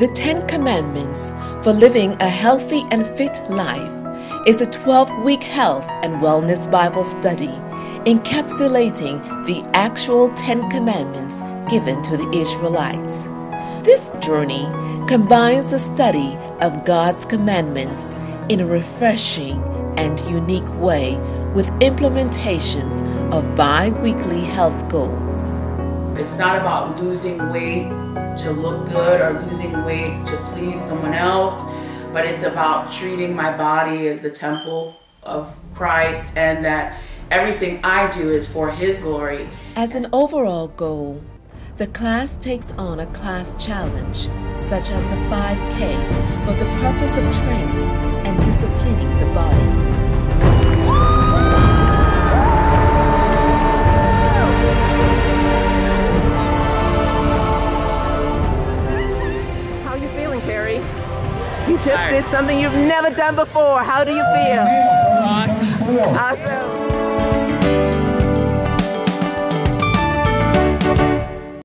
The Ten Commandments for Living a Healthy and Fit Life is a 12 week health and wellness Bible study encapsulating the actual Ten Commandments given to the Israelites. This journey combines the study of God's commandments in a refreshing and unique way with implementations of bi weekly health goals. It's not about losing weight to look good or losing weight to please someone else, but it's about treating my body as the temple of Christ and that everything I do is for His glory. As an overall goal, the class takes on a class challenge, such as a 5K, for the purpose of training and disciplining the body. You just did something you've never done before. How do you feel? Awesome. Awesome.